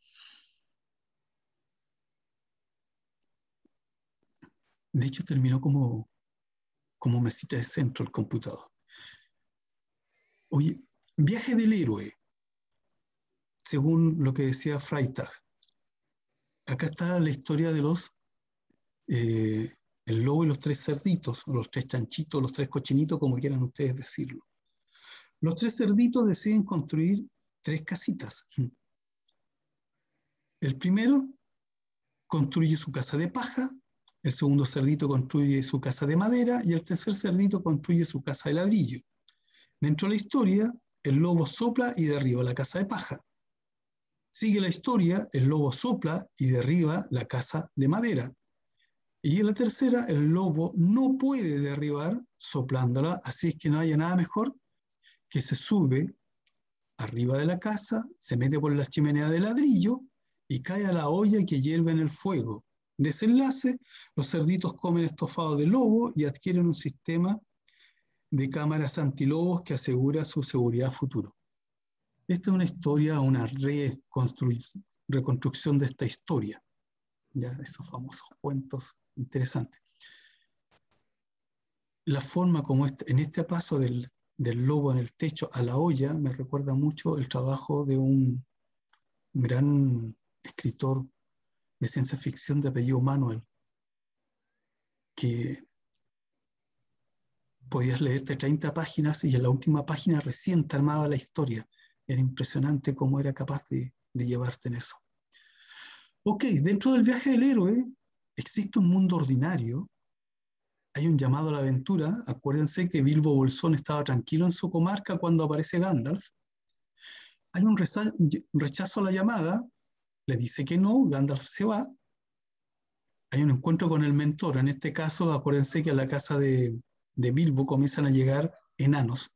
De hecho, terminó como, como mesita de centro el computador. Oye, viaje del héroe, según lo que decía Freitag. Acá está la historia de los, eh, el lobo y los tres cerditos, o los tres chanchitos, los tres cochinitos, como quieran ustedes decirlo. Los tres cerditos deciden construir tres casitas. El primero construye su casa de paja, el segundo cerdito construye su casa de madera y el tercer cerdito construye su casa de ladrillo. Dentro de la historia, el lobo sopla y derriba la casa de paja. Sigue la historia, el lobo sopla y derriba la casa de madera. Y en la tercera, el lobo no puede derribar soplándola, así es que no haya nada mejor que se sube arriba de la casa, se mete por la chimenea de ladrillo y cae a la olla que hierve en el fuego. Desenlace, los cerditos comen estofado de lobo y adquieren un sistema de cámaras antilobos que asegura su seguridad futuro. Esta es una historia, una reconstrucción de esta historia, ya esos famosos cuentos interesantes. La forma como este, en este paso del, del lobo en el techo a la olla me recuerda mucho el trabajo de un gran escritor de ciencia ficción de apellido Manuel, que podías leerte 30 páginas y en la última página recién te armaba la historia. Era impresionante cómo era capaz de, llevarte en eso. Ok, dentro del viaje del héroe existe un mundo ordinario. Hay un llamado a la aventura. Acuérdense que Bilbo Bolsón estaba tranquilo en su comarca cuando aparece Gandalf. Hay un rechazo a la llamada. Le dice que no, Gandalf se va. Hay un encuentro con el mentor. En este caso, acuérdense que a la casa de, de Bilbo comienzan a llegar enanos,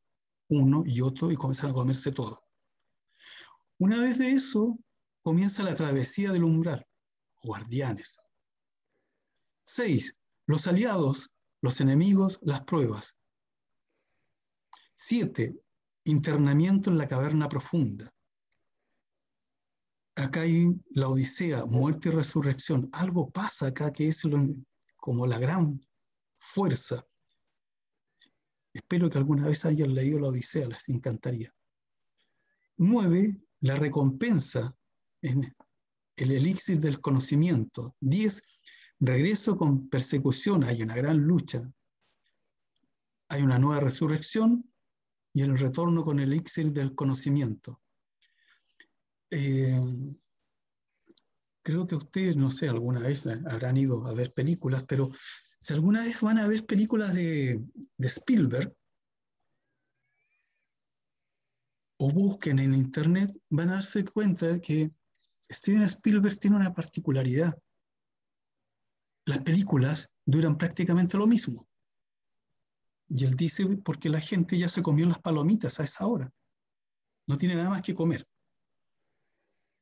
uno y otro y comienzan a comerse todo. Una vez de eso, comienza la travesía del umbral, guardianes. Seis, los aliados, los enemigos, las pruebas. Siete, internamiento en la caverna profunda. Acá hay la Odisea, muerte y resurrección. Algo pasa acá que es como la gran fuerza. Espero que alguna vez hayan leído la Odisea, les encantaría. Nueve, la recompensa en el elixir del conocimiento. Diez, regreso con persecución. Hay una gran lucha. Hay una nueva resurrección y el retorno con el elixir del conocimiento. Eh, creo que ustedes, no sé, alguna vez habrán ido a ver películas, pero si alguna vez van a ver películas de, de Spielberg, o busquen en internet, van a darse cuenta de que Steven Spielberg tiene una particularidad. Las películas duran prácticamente lo mismo. Y él dice, porque la gente ya se comió las palomitas a esa hora. No tiene nada más que comer.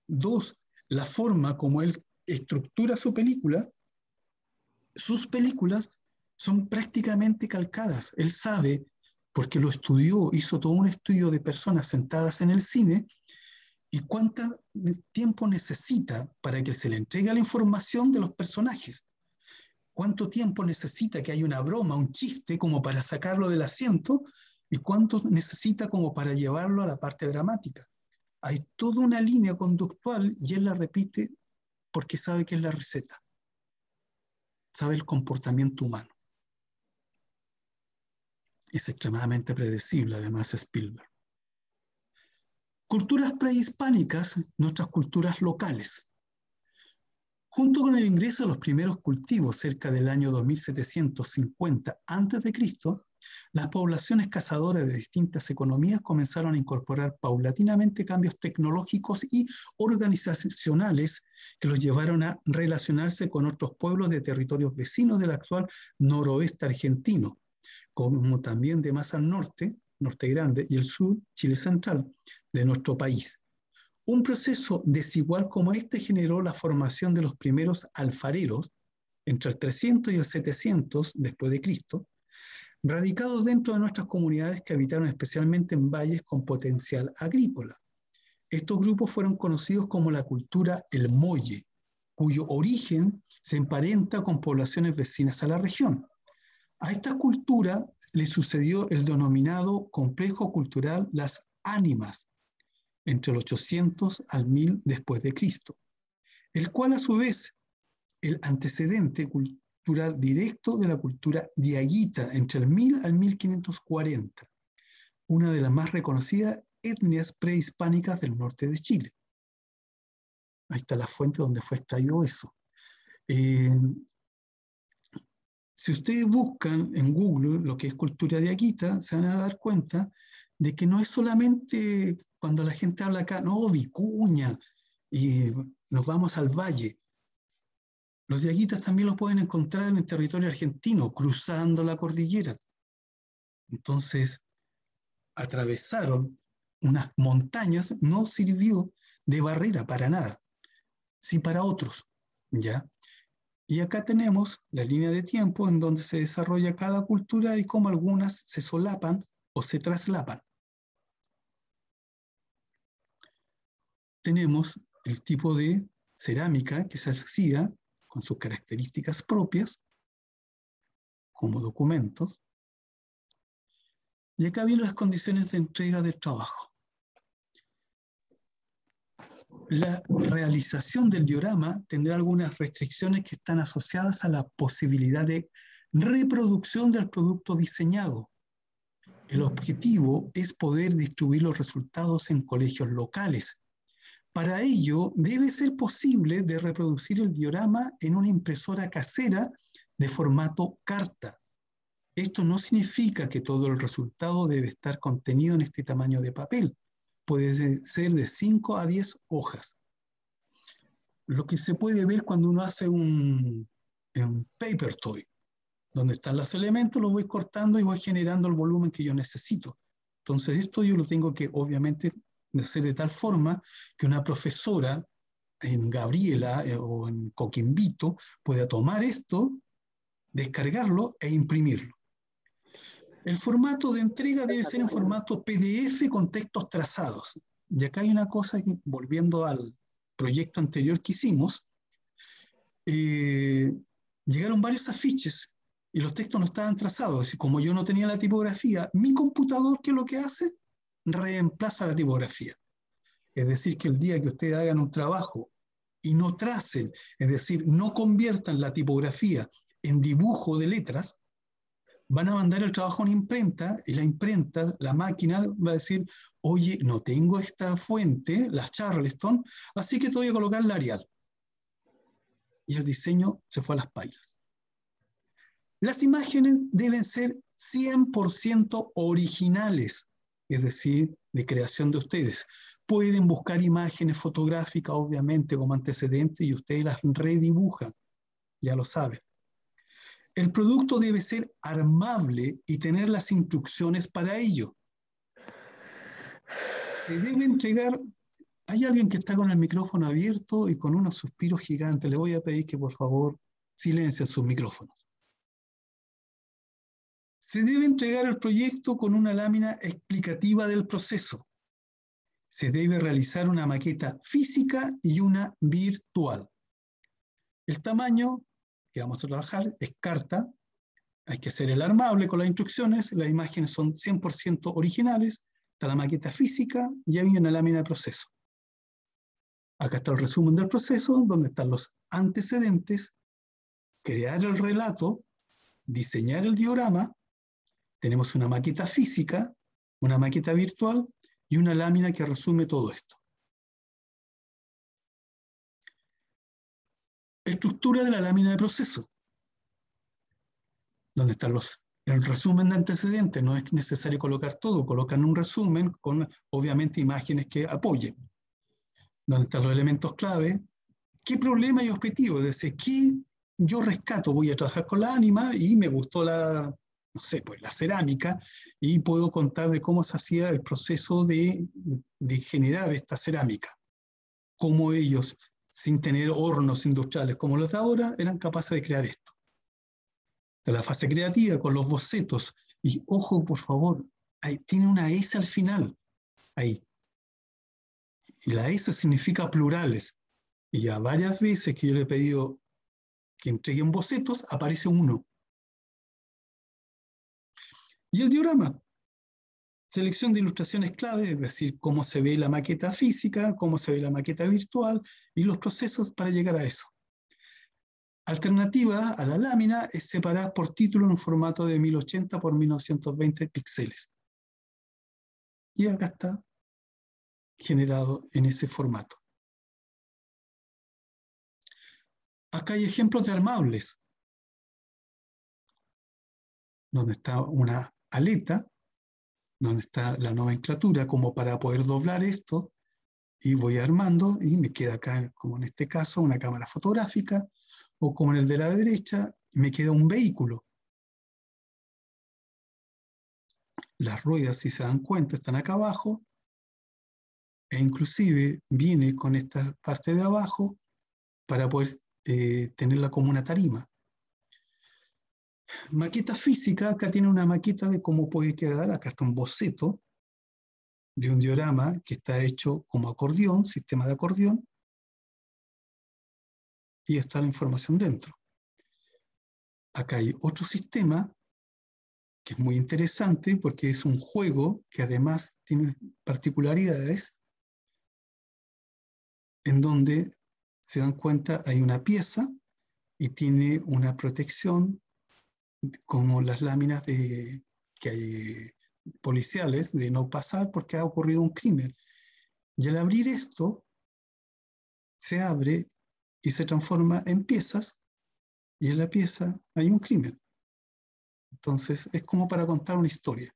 Dos, la forma como él estructura su película, sus películas son prácticamente calcadas. Él sabe, porque lo estudió, hizo todo un estudio de personas sentadas en el cine, y cuánto tiempo necesita para que se le entregue la información de los personajes. Cuánto tiempo necesita que haya una broma, un chiste, como para sacarlo del asiento, y cuánto necesita como para llevarlo a la parte dramática. Hay toda una línea conductual y él la repite porque sabe que es la receta. Sabe el comportamiento humano. Es extremadamente predecible, además, Spielberg. Culturas prehispánicas, nuestras culturas locales. Junto con el ingreso de los primeros cultivos cerca del año 2750 a.C., las poblaciones cazadoras de distintas economías comenzaron a incorporar paulatinamente cambios tecnológicos y organizacionales que los llevaron a relacionarse con otros pueblos de territorios vecinos del actual noroeste argentino, como también de más al norte, Norte Grande, y el sur, Chile Central, de nuestro país. Un proceso desigual como este generó la formación de los primeros alfareros entre el 300 y el 700 después de Cristo, radicados dentro de nuestras comunidades que habitaron especialmente en valles con potencial agrícola. Estos grupos fueron conocidos como la cultura El Molle, cuyo origen se emparenta con poblaciones vecinas a la región. A esta cultura le sucedió el denominado complejo cultural Las Ánimas, entre el 800 al 1000 después de Cristo, el cual a su vez el antecedente cultural directo de la cultura diaguita entre el 1000 al 1540, una de las más reconocidas etnias prehispánicas del norte de Chile. Ahí está la fuente donde fue extraído eso. Eh, si ustedes buscan en Google lo que es cultura diaguita, se van a dar cuenta de que no es solamente cuando la gente habla acá, no, Vicuña, y nos vamos al valle. Los diaguitas también los pueden encontrar en el territorio argentino, cruzando la cordillera. Entonces, atravesaron unas montañas, no sirvió de barrera para nada, sí para otros, ¿ya? Y acá tenemos la línea de tiempo en donde se desarrolla cada cultura y cómo algunas se solapan o se traslapan. Tenemos el tipo de cerámica que se hacía con sus características propias como documentos. Y acá vienen las condiciones de entrega del trabajo. La realización del diorama tendrá algunas restricciones que están asociadas a la posibilidad de reproducción del producto diseñado. El objetivo es poder distribuir los resultados en colegios locales para ello, debe ser posible de reproducir el diorama en una impresora casera de formato carta. Esto no significa que todo el resultado debe estar contenido en este tamaño de papel. Puede ser de 5 a 10 hojas. Lo que se puede ver cuando uno hace un, un paper toy, donde están los elementos, los voy cortando y voy generando el volumen que yo necesito. Entonces esto yo lo tengo que obviamente hacer de tal forma que una profesora en Gabriela eh, o en Coquimbito pueda tomar esto, descargarlo e imprimirlo. El formato de entrega debe ser en formato PDF con textos trazados. Y acá hay una cosa que, volviendo al proyecto anterior que hicimos, eh, llegaron varios afiches y los textos no estaban trazados. Y como yo no tenía la tipografía, mi computador, ¿qué es lo que hace? Reemplaza la tipografía. Es decir, que el día que ustedes hagan un trabajo y no tracen, es decir, no conviertan la tipografía en dibujo de letras, van a mandar el trabajo a una imprenta y la imprenta, la máquina va a decir, oye, no tengo esta fuente, la Charleston, así que te voy a colocar la Arial. Y el diseño se fue a las pailas. Las imágenes deben ser 100% originales, es decir, de creación de ustedes. Pueden buscar imágenes fotográficas, obviamente, como antecedentes y ustedes las redibujan, ya lo saben. El producto debe ser armable y tener las instrucciones para ello. Se debe entregar. Hay alguien que está con el micrófono abierto y con unos suspiros gigantes. Le voy a pedir que por favor silencien sus micrófonos. Se debe entregar el proyecto con una lámina explicativa del proceso. Se debe realizar una maqueta física y una virtual. El tamaño que vamos a trabajar es carta. Hay que hacer el armable con las instrucciones. Las imágenes son 100% originales. Está la maqueta física y hay una lámina de proceso. Acá está el resumen del proceso, donde están los antecedentes, crear el relato, diseñar el diorama. Tenemos una maqueta física, una maqueta virtual y una lámina que resume todo esto. estructura de la lámina de proceso, donde están los, el resumen de antecedentes, no es necesario colocar todo, colocan un resumen con obviamente imágenes que apoyen, donde están los elementos clave, qué problema y objetivo, es decir, qué yo rescato, voy a trabajar con la ánima y me gustó la, no sé, pues la cerámica y puedo contar de cómo se hacía el proceso de, de generar esta cerámica, cómo ellos sin tener hornos industriales como los de ahora, eran capaces de crear esto. De la fase creativa, con los bocetos, y ojo, por favor, tiene una S al final, ahí. Y la S significa plurales. Y ya varias veces que yo le he pedido que entreguen bocetos, aparece uno. Y el diorama, Selección de ilustraciones clave, es decir, cómo se ve la maqueta física, cómo se ve la maqueta virtual y los procesos para llegar a eso. Alternativa a la lámina es separar por título en un formato de 1080 por 1920 píxeles. Y acá está generado en ese formato. Acá hay ejemplos de armables, donde está una aleta donde está la nomenclatura como para poder doblar esto y voy armando y me queda acá, como en este caso, una cámara fotográfica o como en el de la derecha, me queda un vehículo. Las ruedas, si se dan cuenta, están acá abajo e inclusive viene con esta parte de abajo para poder eh, tenerla como una tarima. Maqueta física, acá tiene una maqueta de cómo puede quedar, acá está un boceto de un diorama que está hecho como acordeón, sistema de acordeón, y está la información dentro. Acá hay otro sistema que es muy interesante porque es un juego que además tiene particularidades en donde se dan cuenta hay una pieza y tiene una protección como las láminas de, que hay policiales de no pasar porque ha ocurrido un crimen. Y al abrir esto, se abre y se transforma en piezas y en la pieza hay un crimen. Entonces es como para contar una historia.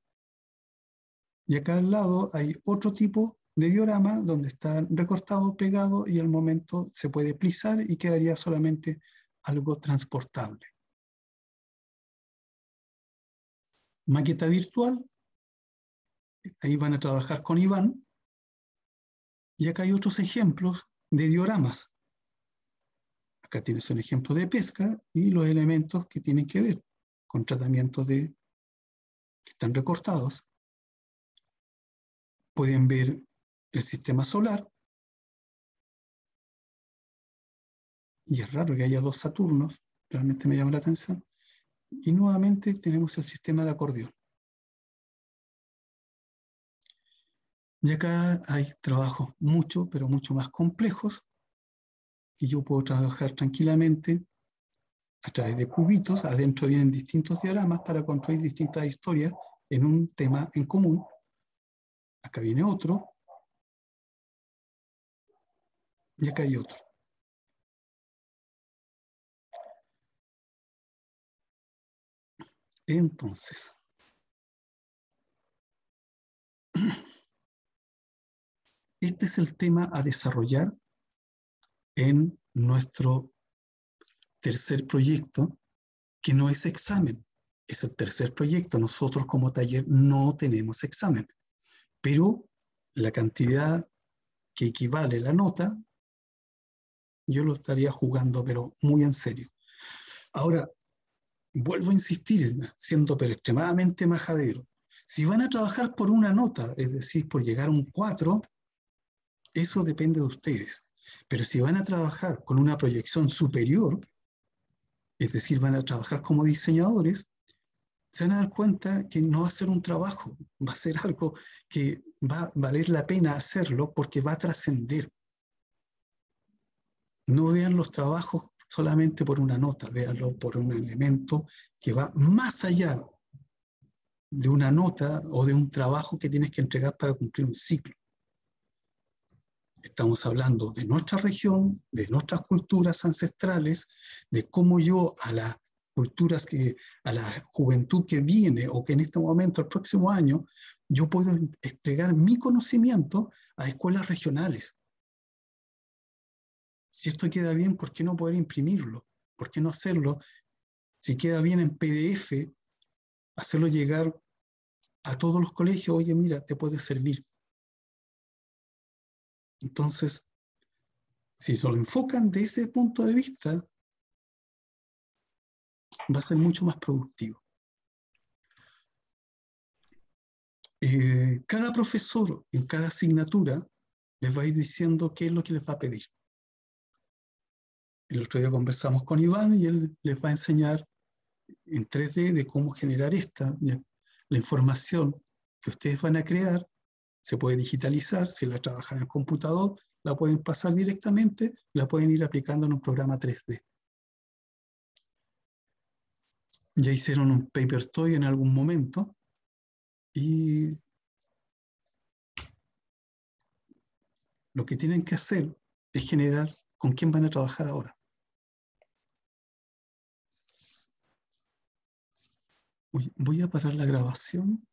Y acá al lado hay otro tipo de diorama donde está recortado, pegado y al momento se puede plisar y quedaría solamente algo transportable. Maqueta virtual ahí van a trabajar con Iván. Y acá hay otros ejemplos de dioramas. Acá tienes un ejemplo de pesca y los elementos que tienen que ver con tratamientos de, que están recortados. Pueden ver el sistema solar. Y es raro que haya dos Saturnos, realmente me llama la atención. Y nuevamente tenemos el sistema de acordeón. Y acá hay trabajos mucho, pero mucho más complejos, que yo puedo trabajar tranquilamente a través de cubitos. Adentro vienen distintos diagramas para construir distintas historias en un tema en común. Acá viene otro. Y acá hay otro. Entonces, este es el tema a desarrollar en nuestro tercer proyecto, que no es examen, es el tercer proyecto. Nosotros como taller no tenemos examen, pero la cantidad que equivale la nota, yo lo estaría jugando, pero muy en serio. Ahora, vuelvo a insistir, siendo pero extremadamente majadero, si van a trabajar por una nota, es decir, por llegar a un 4, eso depende de ustedes. Pero si van a trabajar con una proyección superior, es decir, van a trabajar como diseñadores, se van a dar cuenta que no va a ser un trabajo, va a ser algo que va a valer la pena hacerlo porque va a trascender. No vean los trabajos solamente por una nota, véanlo por un elemento que va más allá de una nota o de un trabajo que tienes que entregar para cumplir un ciclo. Estamos hablando de nuestra región, de nuestras culturas ancestrales, de cómo yo a las culturas que, a la juventud que viene o que en este momento, el próximo año, yo puedo desplegar mi conocimiento a escuelas regionales, si esto queda bien, ¿por qué no poder imprimirlo? ¿Por qué no hacerlo? Si queda bien en PDF, hacerlo llegar a todos los colegios, oye, mira, te puede servir. Entonces, si se lo enfocan de ese punto de vista, va a ser mucho más productivo. Eh, cada profesor en cada asignatura les va a ir diciendo qué es lo que les va a pedir. El otro día conversamos con Iván y él les va a enseñar en 3D de cómo generar esta. La información que ustedes van a crear se puede digitalizar, si la trabajan en el computador, la pueden pasar directamente, la pueden ir aplicando en un programa 3D. Ya hicieron un paper toy en algún momento y lo que tienen que hacer es generar con quién van a trabajar ahora. Voy a parar la grabación.